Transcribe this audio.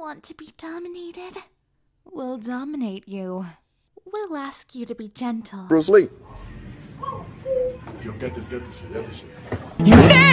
Want to be dominated? We'll dominate you. We'll ask you to be gentle. Bruce Lee. Yo, get this, get this get this shit.